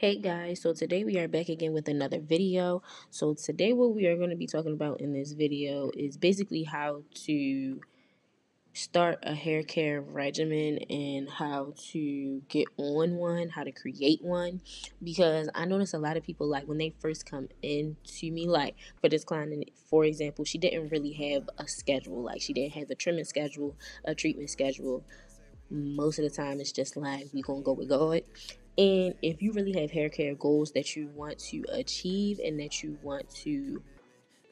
Hey guys, so today we are back again with another video. So today what we are going to be talking about in this video is basically how to start a hair care regimen and how to get on one, how to create one because I notice a lot of people like when they first come in to me like for this client for example, she didn't really have a schedule like she didn't have a trimming schedule, a treatment schedule. Most of the time it's just like we going to go with God and if you really have hair care goals that you want to achieve and that you want to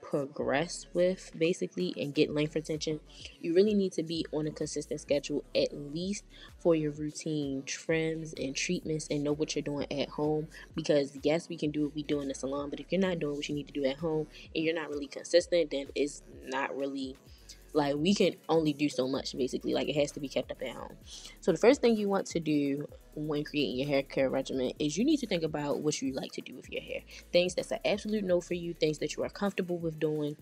progress with basically and get length retention, you really need to be on a consistent schedule at least for your routine trims and treatments and know what you're doing at home. Because yes we can do what we do in the salon but if you're not doing what you need to do at home and you're not really consistent then it's not really like we can only do so much basically. Like it has to be kept up at home. So the first thing you want to do when creating your hair care regimen is you need to think about what you like to do with your hair. Things that's an absolute no for you, things that you are comfortable with doing,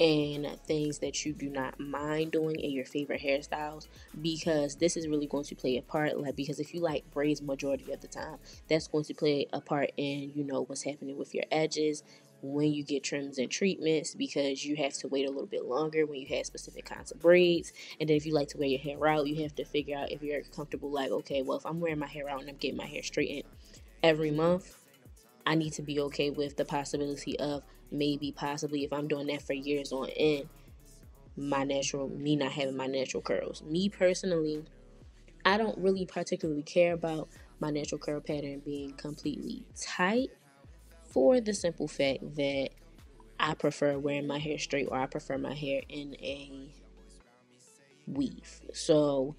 and things that you do not mind doing in your favorite hairstyles because this is really going to play a part like because if you like braids majority of the time that's going to play a part in you know what's happening with your edges when you get trims and treatments because you have to wait a little bit longer when you have specific kinds of braids. And then if you like to wear your hair out, you have to figure out if you're comfortable, like, okay, well, if I'm wearing my hair out and I'm getting my hair straightened every month, I need to be okay with the possibility of maybe, possibly, if I'm doing that for years on end, my natural, me not having my natural curls. Me personally, I don't really particularly care about my natural curl pattern being completely tight for the simple fact that I prefer wearing my hair straight or I prefer my hair in a weave. So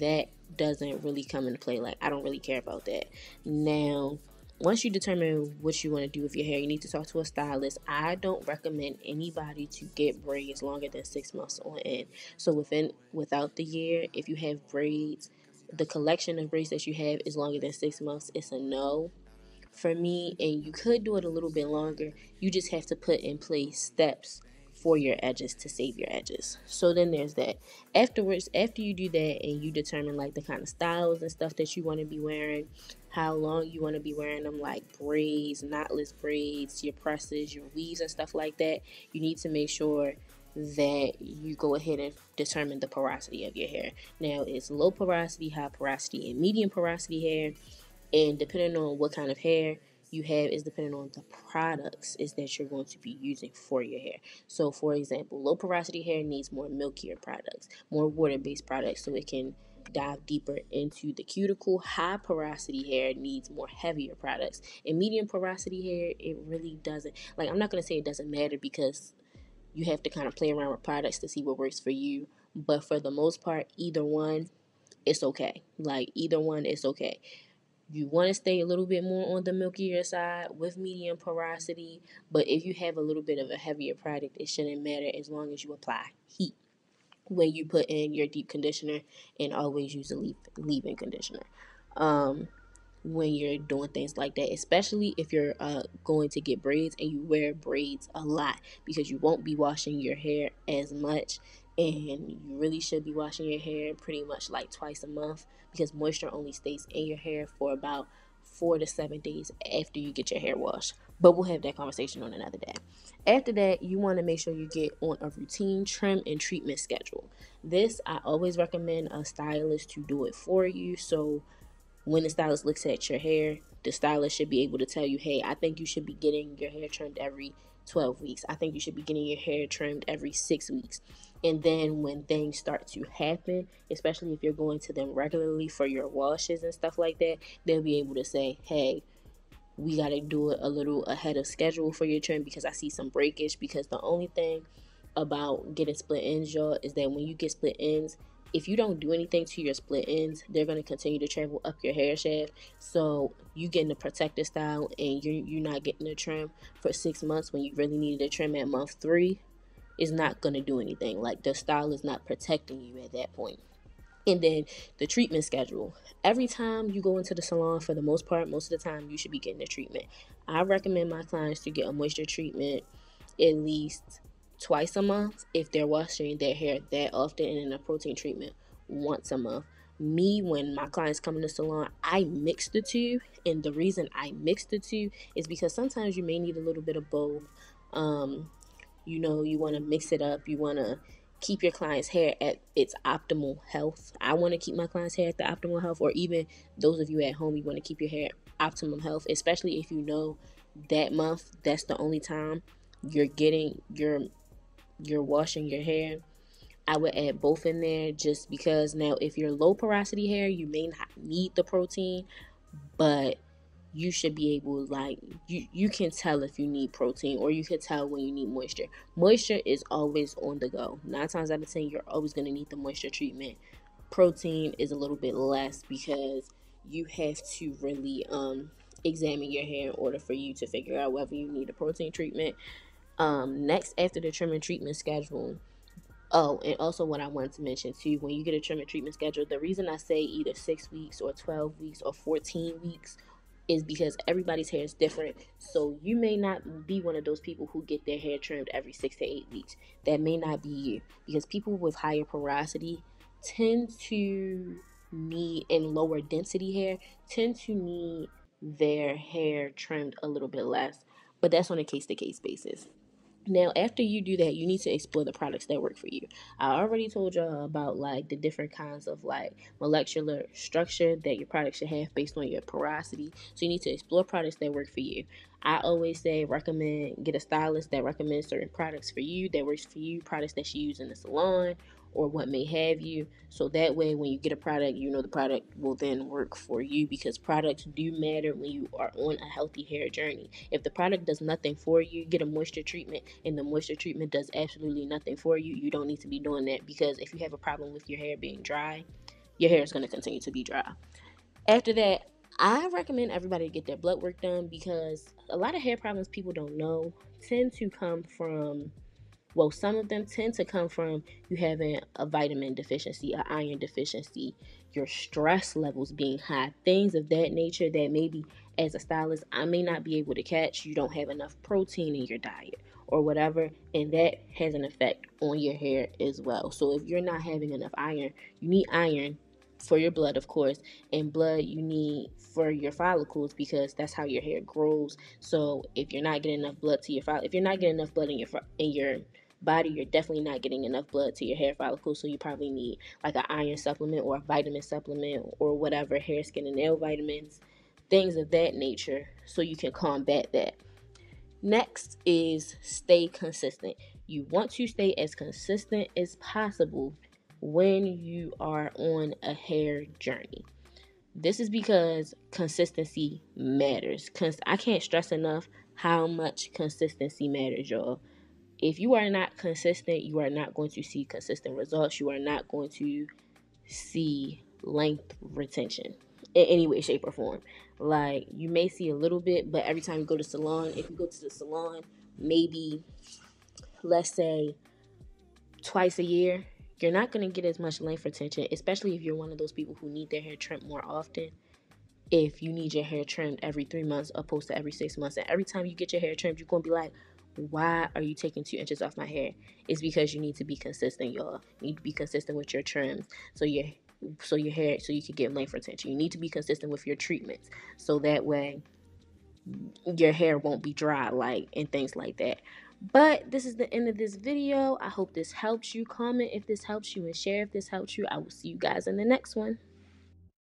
that doesn't really come into play. Like, I don't really care about that. Now, once you determine what you want to do with your hair, you need to talk to a stylist. I don't recommend anybody to get braids longer than six months on end. So within without the year, if you have braids, the collection of braids that you have is longer than six months, it's a no for me, and you could do it a little bit longer. You just have to put in place steps for your edges to save your edges. So then there's that. Afterwards, after you do that and you determine like the kind of styles and stuff that you want to be wearing, how long you want to be wearing them, like braids, knotless braids, your presses, your weaves, and stuff like that, you need to make sure that you go ahead and determine the porosity of your hair. Now, it's low porosity, high porosity, and medium porosity hair and depending on what kind of hair you have is depending on the products is that you're going to be using for your hair. So for example, low porosity hair needs more milkier products, more water-based products so it can dive deeper into the cuticle. High porosity hair needs more heavier products. And medium porosity hair, it really doesn't. Like I'm not going to say it doesn't matter because you have to kind of play around with products to see what works for you, but for the most part either one it's okay. Like either one is okay. You want to stay a little bit more on the milkier side with medium porosity, but if you have a little bit of a heavier product, it shouldn't matter as long as you apply heat when you put in your deep conditioner and always use a leave leave-in conditioner. Um, when you're doing things like that, especially if you're uh, going to get braids and you wear braids a lot because you won't be washing your hair as much and you really should be washing your hair pretty much like twice a month because moisture only stays in your hair for about four to seven days after you get your hair washed. But we'll have that conversation on another day. After that, you want to make sure you get on a routine trim and treatment schedule. This, I always recommend a stylist to do it for you. So when the stylist looks at your hair, the stylist should be able to tell you, hey, I think you should be getting your hair trimmed every 12 weeks. I think you should be getting your hair trimmed every six weeks. And then when things start to happen, especially if you're going to them regularly for your washes and stuff like that, they'll be able to say, hey, we got to do it a little ahead of schedule for your trim because I see some breakage. Because the only thing about getting split ends, y'all, is that when you get split ends, if you don't do anything to your split ends, they're going to continue to travel up your hair shaft. So you getting a protective style and you're, you're not getting a trim for six months when you really needed a trim at month three is not going to do anything. Like the style is not protecting you at that point. And then the treatment schedule. Every time you go into the salon, for the most part, most of the time, you should be getting a treatment. I recommend my clients to get a moisture treatment at least twice a month if they're washing their hair that often, and then a protein treatment once a month. me when my clients come in the salon i mix the two and the reason i mix the two is because sometimes you may need a little bit of both um, you know you want to mix it up you want to keep your client's hair at its optimal health i want to keep my client's hair at the optimal health or even those of you at home you want to keep your hair optimum health especially if you know that month that's the only time you're getting your you're washing your hair I would add both in there just because now if you're low porosity hair, you may not need the protein, but you should be able like you you can tell if you need protein or you can tell when you need moisture. Moisture is always on the go. Nine times out of ten, you're always gonna need the moisture treatment. Protein is a little bit less because you have to really um examine your hair in order for you to figure out whether you need a protein treatment. Um, next after the trimming treatment schedule Oh, and also what I wanted to mention too, when you get a trimming treatment schedule, the reason I say either six weeks or 12 weeks or 14 weeks is because everybody's hair is different. So you may not be one of those people who get their hair trimmed every six to eight weeks. That may not be you because people with higher porosity tend to need and lower density hair tend to need their hair trimmed a little bit less. But that's on a case to case basis. Now, after you do that, you need to explore the products that work for you. I already told y'all about like the different kinds of like molecular structure that your product should have based on your porosity. So you need to explore products that work for you. I always say recommend get a stylist that recommends certain products for you that works for you, products that you use in the salon or what may have you. So that way, when you get a product, you know the product will then work for you because products do matter when you are on a healthy hair journey. If the product does nothing for you, get a moisture treatment, and the moisture treatment does absolutely nothing for you, you don't need to be doing that because if you have a problem with your hair being dry, your hair is going to continue to be dry. After that, I recommend everybody get their blood work done because a lot of hair problems people don't know tend to come from well, some of them tend to come from you having a vitamin deficiency, an iron deficiency, your stress levels being high, things of that nature that maybe as a stylist I may not be able to catch. You don't have enough protein in your diet or whatever, and that has an effect on your hair as well. So if you're not having enough iron, you need iron for your blood, of course, and blood you need for your follicles because that's how your hair grows. So if you're not getting enough blood to your follicles, if you're not getting enough blood in your in your body, you're definitely not getting enough blood to your hair follicles. So you probably need like an iron supplement or a vitamin supplement or whatever, hair, skin, and nail vitamins, things of that nature, so you can combat that. Next is stay consistent. You want to stay as consistent as possible when you are on a hair journey. This is because consistency matters. Cause I can't stress enough how much consistency matters, y'all if you are not consistent, you are not going to see consistent results. You are not going to see length retention in any way, shape, or form. Like you may see a little bit, but every time you go to salon, if you go to the salon, maybe let's say twice a year, you're not going to get as much length retention, especially if you're one of those people who need their hair trimmed more often. If you need your hair trimmed every three months opposed to every six months, and every time you get your hair trimmed, you're going to be like, why are you taking two inches off my hair? It's because you need to be consistent, y'all. You need to be consistent with your trims. So your so your hair so you can get length retention. You need to be consistent with your treatments. So that way your hair won't be dry like and things like that. But this is the end of this video. I hope this helps you. Comment if this helps you and share if this helps you. I will see you guys in the next one.